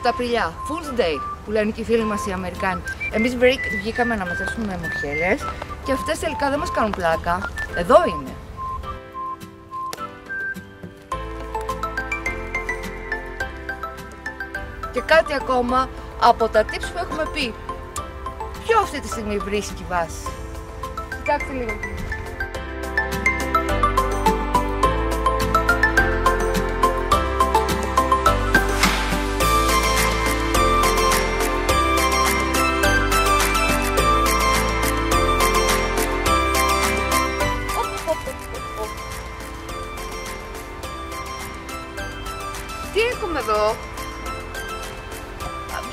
Πρωταπριλιά, Fool's Day, που λένε και οι φίλοι μας οι Αμερικάνοι. Εμείς βγήκαμε να μαζέψουμε μοχέλες και αυτές τελικά δεν μας κάνουν πλάκα. Εδώ είναι. Και κάτι ακόμα από τα tips που έχουμε πει. Ποιο αυτή τη στιγμή βρίσκει βάση; Κοιτάξτε λίγο.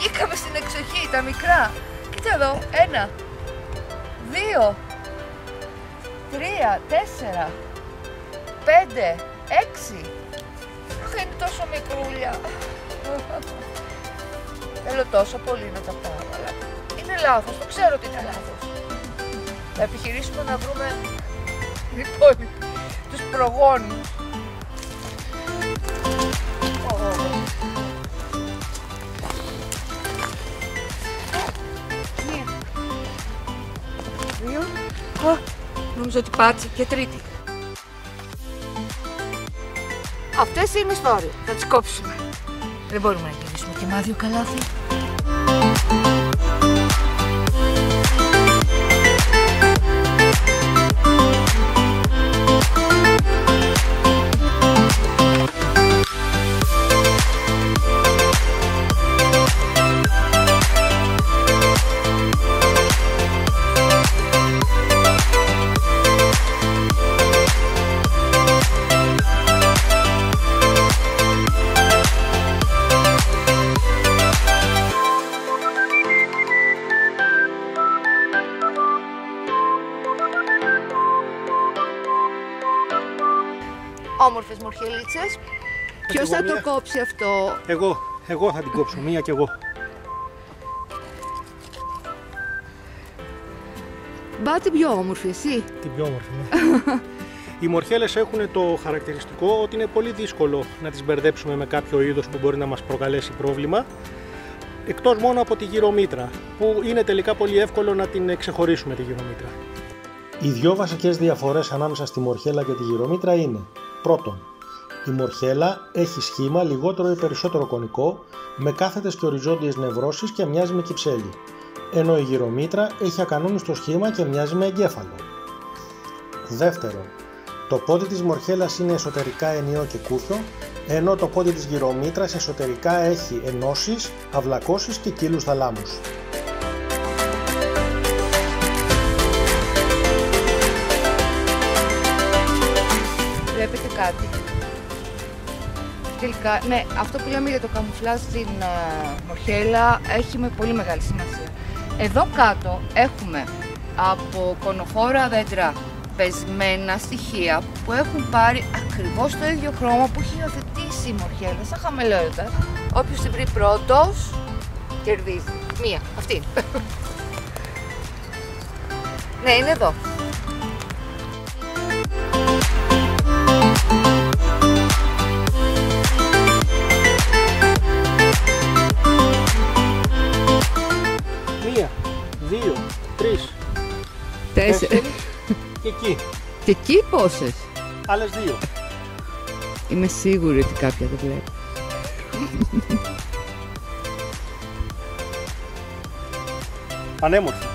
Βγήκαμε στην εξοχή, τα μικρά. Κοίτα εδώ, ένα, δύο, τρία, τέσσερα, πέντε, έξι. Αχ, είναι τόσο μικρούλια. Θέλω τόσο πολύ να τα πάρω, αλλά είναι λάθος, το ξέρω ότι είναι λάθος. Θα επιχειρήσουμε να βρούμε, λοιπόν, τους προγόνους. Νομίζω ότι πάτησε και τρίτη. Αυτές είναι στο όριο. Θα τις κόψουμε. Δεν μπορούμε να γυρίσουμε και με άδειο καλάθι. Όμορφες μορχελίτσες. Ποιος θα εγώ το μία. κόψει αυτό; Εγώ, εγώ θα την κόψω, μία κι εγώ. Μπα την πιο όμορφη, εσύ. Την πιο όμορφη. Ναι. Οι μορχέλες έχουν το χαρακτηριστικό ότι είναι πολύ δύσκολο να τις μπερδέψουμε με κάποιο είδος που μπορεί να μας προκαλέσει πρόβλημα εκτός μόνο από τη γυρομήτρα που είναι τελικά πολύ εύκολο να την ξεχωρίσουμε τη γυρομήτρα. Οι δυο βασικές διαφορές ανάμεσα στη μορχέλα και τη γυρομήτρα είναι πρώτον, η μορχέλα έχει σχήμα λιγότερο ή περισσότερο κονικό με κάθετες και οριζόντιες νευρώσεις και μοιάζει με κυψέλη ενώ η γυρομήτρα έχει ακανόνιστο σχήμα και μοιάζει με εγκέφαλο. Δεύτερον, το πόδι της μορχέλας είναι εσωτερικά ενιαίο και κούφιο, ενώ το πόδι της γυρομήτρας εσωτερικά έχει ενώσεις, αυλακώσεις και κύλους θαλάμους. Κάτι. Τελικά, ναι, αυτό που λέμε για το καμουφλάζ στην ε, μορχέλα έχει με πολύ μεγάλη σημασία. Εδώ κάτω έχουμε από κονοχώρα δέντρα πεσμένα στοιχεία που έχουν πάρει ακριβώς το ίδιο χρώμα που έχει υιοθετήσει η μορχέλα, σαν χαμελέοντας. Όποιος την βρει πρώτος, κερδίζει. Μία, αυτή. ναι, είναι εδώ. Τέσσερα. τέσσερις και εκεί. Και εκεί πόσες; Άλλες δύο. Είμαι σίγουρη ότι κάποια δεν βλέπει. Πανέμορφη.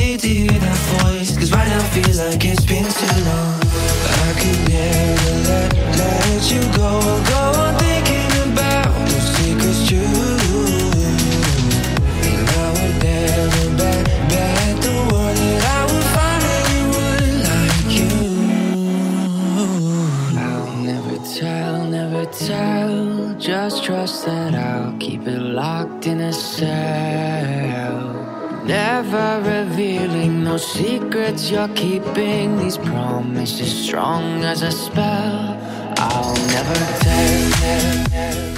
Just trust that I'll keep it locked in a cell. Never revealing no secrets you're keeping. These promises strong as a spell. I'll never tell.